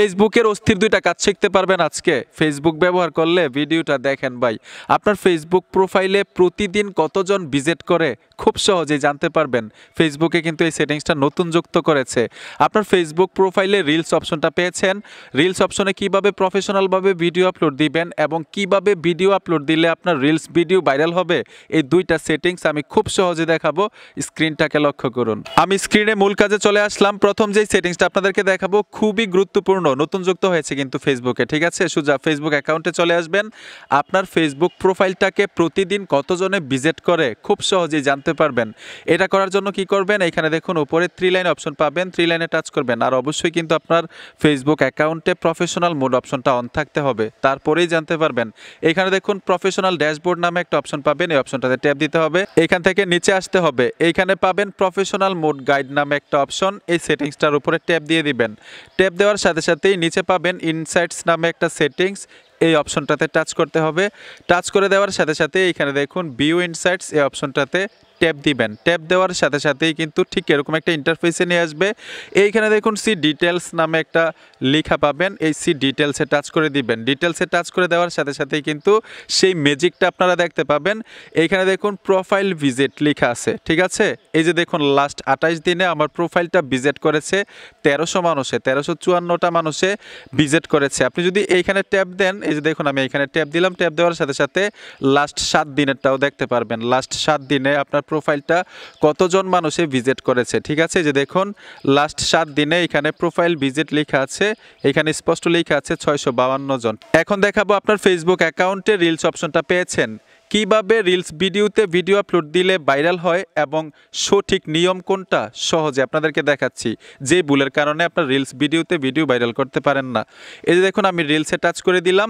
ফেসবুকের অস্থির দুইটা কাজ শিখতে পারবেন আজকে। ফেসবুক ব্যবহার করলে ভিডিওটা দেখেন ভাই। আপনার ফেসবুক প্রোফাইলে প্রতিদিন কতজন ভিজিট করে খুব সহজেই জানতে পারবেন। ফেসবুকে কিন্তু এই সেটিংসটা নতুন যুক্ত করেছে। আপনার ফেসবুক প্রোফাইলে রিলস অপশনটা পেয়েছেন। রিলস অপশনে কীভাবে প্রফেশনালভাবে ভিডিও আপলোড দিবেন এবং কীভাবে ভিডিও আপলোড দিলে আপনার রিলস ভিডিও ভাইরাল হবে, এই দুইটা সেটিংস আমি খুব সহজে দেখাবো। স্ক্রিনটাকে লক্ষ্য করুন। আমি স্ক্রিনে মূল কাজে চলে আসলাম। প্রথম যেই সেটিংসটা আপনাদেরকে দেখাবো, খুবই গুরুত্বপূর্ণ নতুন যুক্ত হয়েছে কিন্তু ফেসবুকে ঠিক আছে? সুজা ফেসবুক অ্যাকাউন্টে চলে আসবেন। আপনার ফেসবুক প্রোফাইলটাকে প্রতিদিন কতজনে ভিজিট করে খুব সহজেই জানতে পারবেন। এটা করার জন্য কি করবেন? এখানে দেখুন, উপরে থ্রি লাইন অপশন পাবেন। থ্রি লাইনে টাচ করবেন। আর অবশ্যই কিন্তু আপনার ফেসবুক অ্যাকাউন্টে প্রফেশনাল মোড অপশনটা অন থাকতে হবে। তারপরেই জানতে পারবেন। এখানে দেখুন প্রফেশনাল ড্যাশবোর্ড নামে একটা অপশন পাবেন। এই অপশনটাতে ট্যাপ দিতে হবে। এখান থেকে নিচে আসতে হবে। এইখানে পাবেন প্রফেশনাল মোড গাইড নামে একটা অপশন এই সেটিংসটার উপরে ট্যাপ দিয়ে দিবেন। ট্যাপ দেওয়ার সাথে সাথেই নিচে পাবেন ইনসাইটস নামে একটা সেটিংস এই অপশনটাতে টাচ করতে হবে। টাচ করে দেওয়ার সাথে সাথে এখানে দেখুন বিউ ইনসাইটস এই অপশনটাতে ট্যাপ দিবেন। ট্যাপ দেওয়ার সাথে সাথেই কিন্তু ঠিক এরকম একটা ইন্টারফেসে নিয়ে আসবে। এইখানে দেখুন সি ডিটেলস নামে একটা লেখা পাবেন। এই সি ডিটেলসে টাচ করে দিবেন। ডিটেলসে টাচ করে দেওয়ার সাথে সাথেই কিন্তু সেই ম্যাজিকটা আপনারা দেখতে পাবেন। এইখানে দেখুন প্রোফাইল ভিজিট লেখা আছে, ঠিক আছে? এই যে দেখুন লাস্ট আঠাইশ দিনে আমার প্রোফাইলটা ভিজিট করেছে তেরোশো মানুষে, তেরোশো চুয়ান্নটা মানুষে ভিজিট করেছে। আপনি যদি এইখানে ট্যাপ দেন, এই যে দেখুন, আমি এইখানে ট্যাপ দিলাম ট্যাপ দেওয়ার সাথে সাথে লাস্ট সাত দিনেরটাও দেখতে পারবেন। লাস্ট সাত দিনে আপনার প্রোফাইলটা কতজন মানুষে ভিজিট করেছে, ঠিক আছে? যে দেখুন লাস্ট সাত দিনে এখানে প্রোফাইল ভিজিট লেখা আছে, এখানে স্পষ্ট লেখা আছে ছয়শো জন। এখন দেখাবো আপনার ফেসবুক অ্যাকাউন্টে রিলস অপশনটা পেয়েছেন। কীভাবে রিলস ভিডিওতে ভিডিও আপলোড দিলে ভাইরাল হয় এবং সঠিক নিয়ম কোনটা? সহজে আপনাদেরকে দেখাচ্ছি। যে ভুলের কারণে আপনার রিলস ভিডিওতে ভিডিও ভাইরাল করতে পারেন না। এই যে দেখুন, আমি রিলসে টাচ করে দিলাম।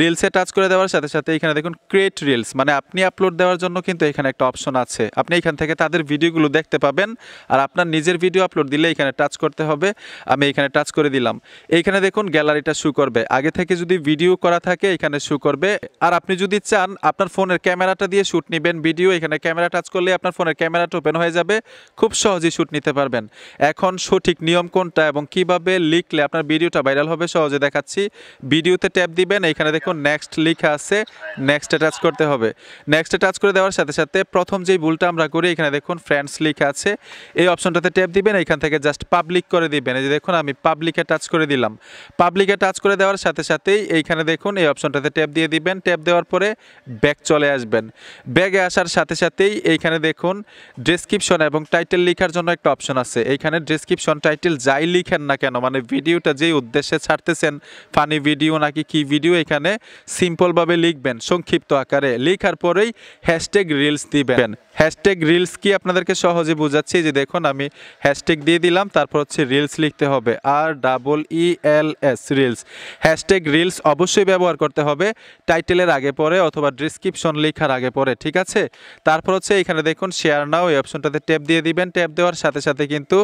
রিলসে টাচ করে দেওয়ার সাথে সাথে এখানে দেখুন ক্রিয়েট রিলস মানে আপনি আপলোড দেওয়ার জন্য কিন্তু এখানে একটা অপশন আছে। আপনি এখান থেকে তাদের ভিডিওগুলো দেখতে পাবেন আর আপনার নিজের ভিডিও আপলোড দিলে এখানে টাচ করতে হবে। আমি এখানে টাচ করে দিলাম। এইখানে দেখুন গ্যালারিটা শু করবে। আগে থেকে যদি ভিডিও করা থাকে, এখানে শু করবে। আর আপনি যদি চান, আপনার ফোনের ক্যামেরাটা দিয়ে শ্যুট নেবেন ভিডিও, এখানে ক্যামেরা টাচ করলে আপনার ফোনের ক্যামেরাটা ওপেন হয়ে যাবে, খুব সহজেই শ্যুট নিতে পারবেন। এখন সঠিক নিয়ম কোনটা এবং কীভাবে লিখলে আপনার ভিডিওটা ভাইরাল হবে সহজে দেখাচ্ছি। ভিডিওতে ট্যাপ দিবেন, এখানে দেখুন নেক্সট লেখা আছে নেক্সটে টাচ করতে হবে। নেক্সটে টাচ করে দেওয়ার সাথে সাথে প্রথম যেই ভুলটা আমরা করি, এখানে দেখুন ফ্রেন্ডস লেখা আছে। এই অপশনটাতে ট্যাপ দিবেন, এখান থেকে জাস্ট পাবলিক করে দিবেন। এই যে দেখুন, আমি পাবলিকে টাচ করে দিলাম। পাবলিকে টাচ করে দেওয়ার সাথে সাথেই এইখানে দেখুন, এই অপশনটাতে ট্যাপ দিয়ে দিবেন। ট্যাপ দেওয়ার পরে ব্যাক চলে আসবেন। ব্যাগে আসার সাথে সাথেই এইখানে দেখুন ডেসক্রিপশন এবং টাইটেল লেখার জন্য একটা অপশন আছে। এইখানে ডেসক্রিপশন টাইটেল যাই লিখেন না কেন মানে ভিডিওটা যেই উদ্দেশ্যে ছাড়তেছেন ফানি ভিডিও নাকি কি ভিডিও এখানে সিম্পলভাবে লিখবেন, সংক্ষিপ্ত আকারে। লেখার পরেই হ্যাশট্যাগ রিলস দিবেন। হ্যাশট্যাগ রিলস কি আপনাদেরকে সহজে বোঝাচ্ছি যে দেখুন আমি হ্যাশট্যাগ দিয়ে দিলাম, তারপর হচ্ছে রিলস লিখতে হবে। আর double E L S reels hashtag reels অবশ্যই ব্যবহার করতে হবে টাইটেলের আগে পরে অথবা ডিসক্রিপশন লেখার আগে পরে ঠিক আছে? তারপর হচ্ছে এখানে দেখুন শেয়ার নাও এই অপশনটাতে ট্যাপ দিয়ে দিবেন। ট্যাপ দেওয়ার সাথে সাথে কিন্তু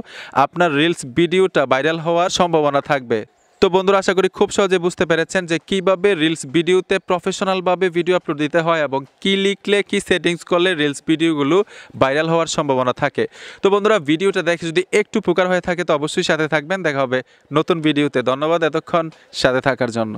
আপনার রিলস ভিডিওটা ভাইরাল হওয়ার সম্ভাবনা থাকবে। তো বন্ধুরা, আশা করি খুব সহজে বুঝতে পেরেছেন যে কীভাবে রিলস ভিডিওতে প্রফেশনালভাবে ভিডিও আপলোড দিতে হয় এবং কি লিখলে, কি সেটিংস করলে রিলস ভিডিওগুলো ভাইরাল হওয়ার সম্ভাবনা থাকে। তো বন্ধুরা ভিডিওটা দেখে যদি একটু উপকার হয়ে থাকে, তো অবশ্যই সাথে থাকবেন। দেখা হবে নতুন ভিডিওতে ধন্যবাদ এতক্ষণ সাথে থাকার জন্য।